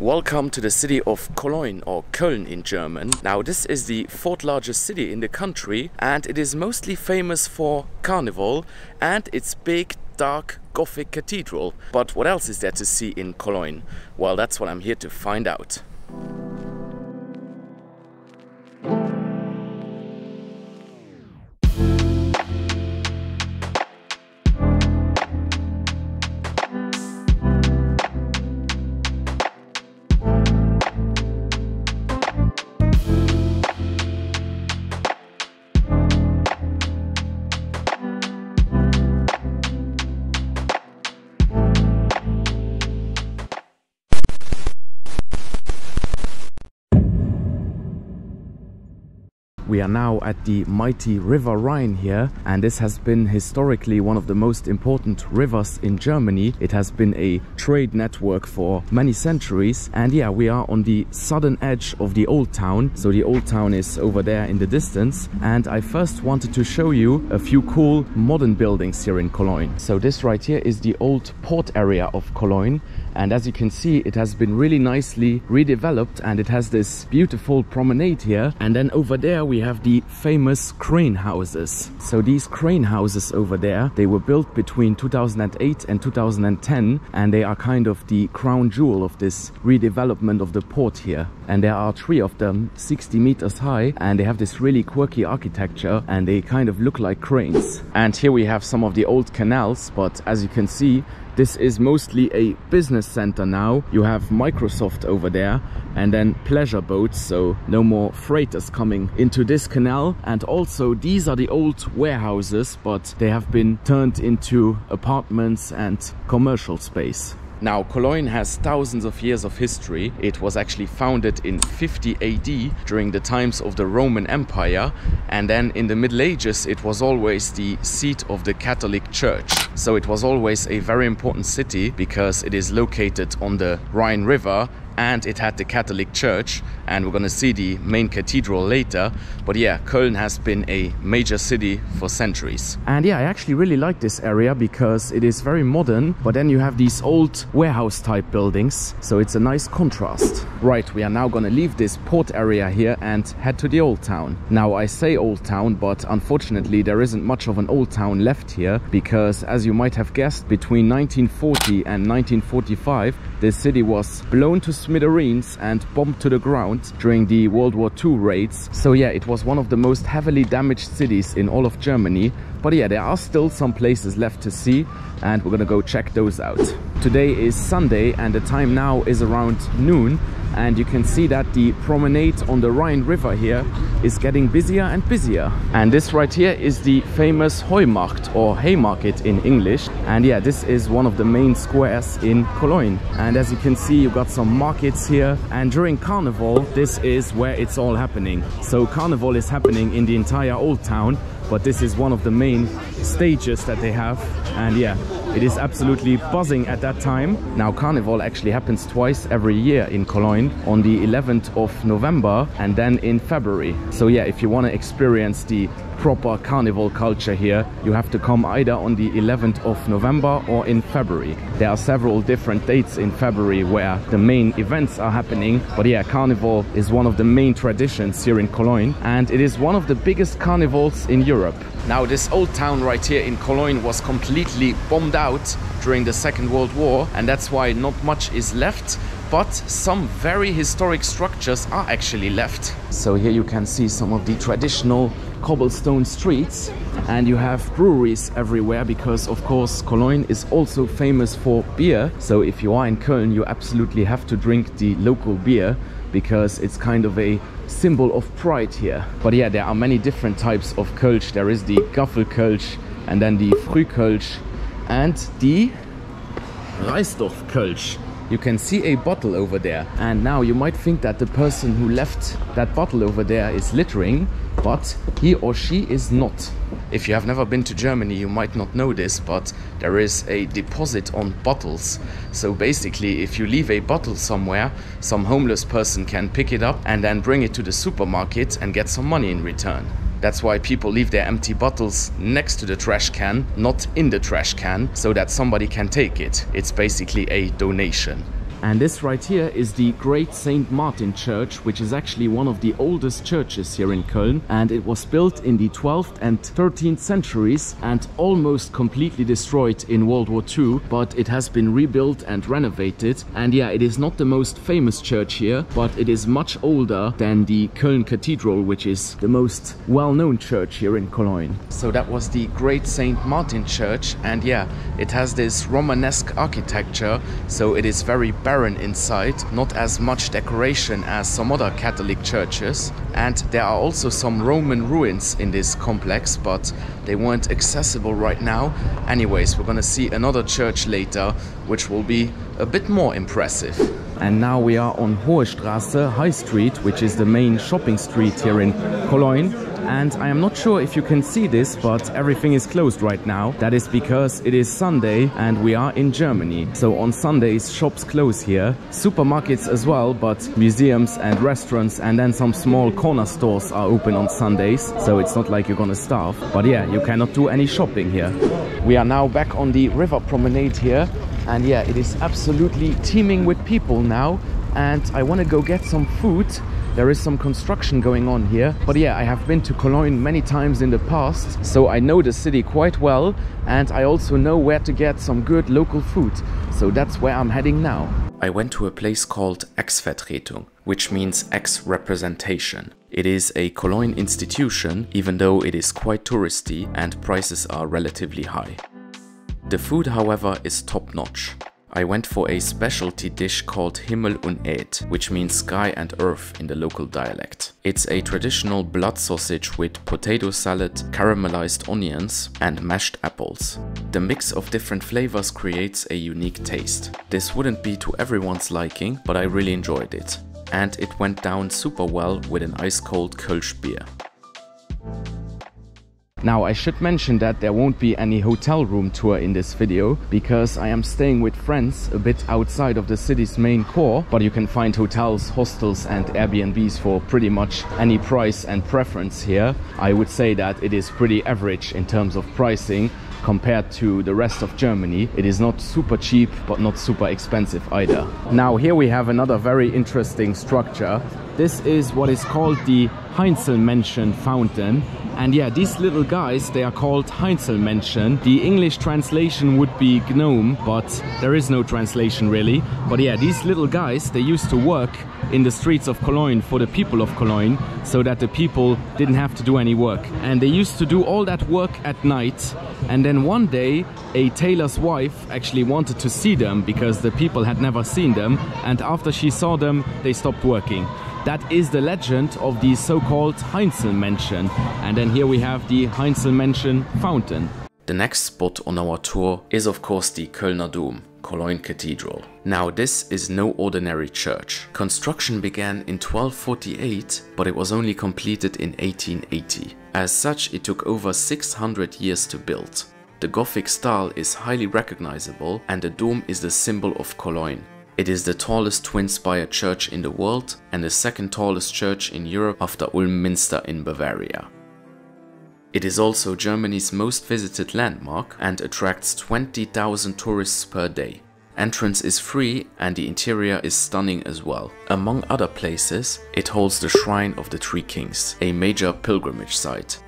Welcome to the city of Cologne or Köln in German. Now this is the fourth largest city in the country and it is mostly famous for carnival and its big dark gothic cathedral. But what else is there to see in Cologne? Well that's what I'm here to find out. We are now at the mighty River Rhine here and this has been historically one of the most important rivers in Germany. It has been a trade network for many centuries and yeah we are on the southern edge of the old town so the old town is over there in the distance and I first wanted to show you a few cool modern buildings here in Cologne. So this right here is the old port area of Cologne and as you can see it has been really nicely redeveloped and it has this beautiful promenade here and then over there we have the famous crane houses. So these crane houses over there, they were built between 2008 and 2010 and they are kind of the crown jewel of this redevelopment of the port here. And there are three of them 60 meters high and they have this really quirky architecture and they kind of look like cranes. And here we have some of the old canals but as you can see this is mostly a business center now. You have Microsoft over there and then pleasure boats, so no more freighters coming into this canal. And also these are the old warehouses, but they have been turned into apartments and commercial space. Now, Cologne has thousands of years of history. It was actually founded in 50 AD during the times of the Roman Empire. And then in the Middle Ages, it was always the seat of the Catholic Church. So it was always a very important city because it is located on the Rhine River and it had the Catholic Church and we're gonna see the main cathedral later. But yeah Köln has been a major city for centuries. And yeah I actually really like this area because it is very modern but then you have these old warehouse type buildings so it's a nice contrast. Right we are now gonna leave this port area here and head to the old town. Now I say old town but unfortunately there isn't much of an old town left here because as you might have guessed between 1940 and 1945 the city was blown to smithereens and bombed to the ground during the World War II raids. So yeah, it was one of the most heavily damaged cities in all of Germany. But yeah, there are still some places left to see and we're gonna go check those out. Today is Sunday and the time now is around noon and you can see that the promenade on the Rhine River here is getting busier and busier. And this right here is the famous Heumarkt or Haymarket in English. And yeah, this is one of the main squares in Cologne. And as you can see, you've got some markets here. And during Carnival, this is where it's all happening. So Carnival is happening in the entire old town but this is one of the main stages that they have and yeah it is absolutely buzzing at that time. Now carnival actually happens twice every year in cologne on the 11th of november and then in february. So yeah if you want to experience the proper carnival culture here you have to come either on the 11th of November or in February. There are several different dates in February where the main events are happening but yeah carnival is one of the main traditions here in Cologne and it is one of the biggest carnivals in Europe now this old town right here in Cologne was completely bombed out during the Second World War and that's why not much is left but some very historic structures are actually left. So here you can see some of the traditional cobblestone streets and you have breweries everywhere because of course Cologne is also famous for beer. So if you are in Köln you absolutely have to drink the local beer because it's kind of a symbol of pride here. But yeah, there are many different types of Kölsch. There is the Gaffelkölsch and then the Frühkölsch and the Reissdorf-Kölsch you can see a bottle over there and now you might think that the person who left that bottle over there is littering but he or she is not if you have never been to Germany you might not know this but there is a deposit on bottles so basically if you leave a bottle somewhere some homeless person can pick it up and then bring it to the supermarket and get some money in return that's why people leave their empty bottles next to the trash can, not in the trash can, so that somebody can take it. It's basically a donation. And this right here is the Great St. Martin Church, which is actually one of the oldest churches here in Köln. And it was built in the 12th and 13th centuries and almost completely destroyed in World War II. But it has been rebuilt and renovated. And yeah, it is not the most famous church here, but it is much older than the Köln Cathedral, which is the most well-known church here in Cologne. So that was the Great St. Martin Church. And yeah, it has this Romanesque architecture. So it is very barren inside, not as much decoration as some other Catholic churches. And there are also some Roman ruins in this complex, but they weren't accessible right now. Anyways, we're gonna see another church later, which will be a bit more impressive. And now we are on Hohe Straße High Street, which is the main shopping street here in Cologne. And I am not sure if you can see this, but everything is closed right now. That is because it is Sunday and we are in Germany. So on Sundays, shops close here. Supermarkets as well, but museums and restaurants and then some small corner stores are open on Sundays. So it's not like you're gonna starve. But yeah, you cannot do any shopping here. We are now back on the river promenade here. And yeah, it is absolutely teeming with people now. And I want to go get some food there is some construction going on here. But yeah, I have been to Cologne many times in the past, so I know the city quite well and I also know where to get some good local food. So that's where I'm heading now. I went to a place called Ex-Vertretung, which means ex-representation. It is a Cologne institution, even though it is quite touristy and prices are relatively high. The food, however, is top-notch. I went for a specialty dish called Himmel und Erd, which means sky and earth in the local dialect. It's a traditional blood sausage with potato salad, caramelized onions and mashed apples. The mix of different flavors creates a unique taste. This wouldn't be to everyone's liking, but I really enjoyed it. And it went down super well with an ice cold Kölsch beer. Now I should mention that there won't be any hotel room tour in this video because I am staying with friends a bit outside of the city's main core but you can find hotels, hostels and Airbnbs for pretty much any price and preference here. I would say that it is pretty average in terms of pricing compared to the rest of Germany. It is not super cheap but not super expensive either. Now here we have another very interesting structure. This is what is called the Heinzelmännchen fountain and yeah, these little guys, they are called Heinzelmännchen. The English translation would be gnome, but there is no translation really. But yeah, these little guys, they used to work in the streets of Cologne for the people of Cologne so that the people didn't have to do any work. And they used to do all that work at night. And then one day, a tailor's wife actually wanted to see them because the people had never seen them. And after she saw them, they stopped working. That is the legend of the so-called Heinzelmännchen. And then here we have the Heinzelmännchen fountain. The next spot on our tour is of course the Kölner Dom, Cologne Cathedral. Now this is no ordinary church. Construction began in 1248, but it was only completed in 1880. As such, it took over 600 years to build. The Gothic style is highly recognizable and the dome is the symbol of Cologne. It is the tallest twin-spire church in the world and the second tallest church in Europe after Ulm Minster in Bavaria. It is also Germany's most visited landmark and attracts 20,000 tourists per day. Entrance is free and the interior is stunning as well. Among other places, it holds the Shrine of the Three Kings, a major pilgrimage site.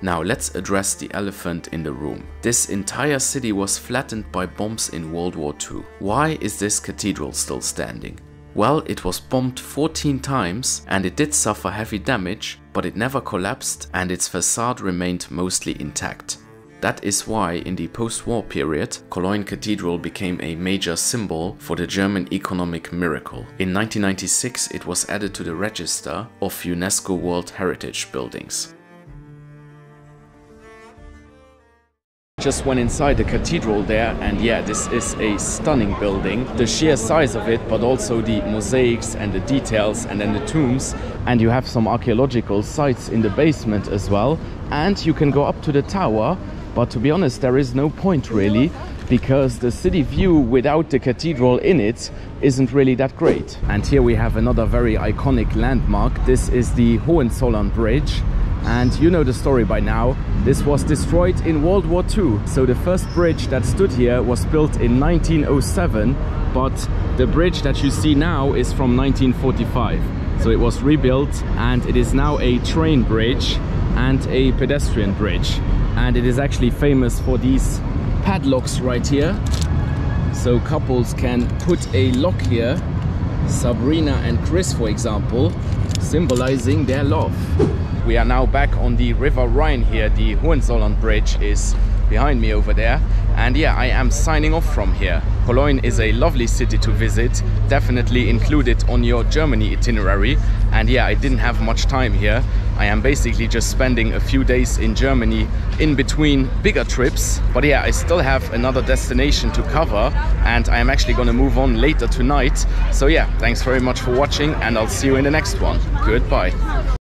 Now let's address the elephant in the room. This entire city was flattened by bombs in World War II. Why is this cathedral still standing? Well, it was bombed 14 times and it did suffer heavy damage, but it never collapsed and its facade remained mostly intact. That is why in the post-war period, Cologne Cathedral became a major symbol for the German economic miracle. In 1996 it was added to the register of UNESCO World Heritage Buildings. Just went inside the cathedral there and yeah, this is a stunning building. The sheer size of it, but also the mosaics and the details and then the tombs. And you have some archaeological sites in the basement as well. And you can go up to the tower, but to be honest, there is no point really because the city view without the cathedral in it isn't really that great. And here we have another very iconic landmark. This is the Hohenzollern Bridge And you know the story by now. This was destroyed in World War II. So the first bridge that stood here was built in 1907, but the bridge that you see now is from 1945. So it was rebuilt and it is now a train bridge and a pedestrian bridge. And it is actually famous for these padlocks right here. So couples can put a lock here, Sabrina and Chris for example, symbolizing their love. We are now back on the River Rhine here. The Hohenzollern Bridge is behind me over there. And yeah, I am signing off from here. Cologne is a lovely city to visit. Definitely include it on your Germany itinerary. And yeah, I didn't have much time here. I am basically just spending a few days in Germany in between bigger trips. But yeah, I still have another destination to cover and I am actually gonna move on later tonight. So yeah, thanks very much for watching and I'll see you in the next one. Goodbye.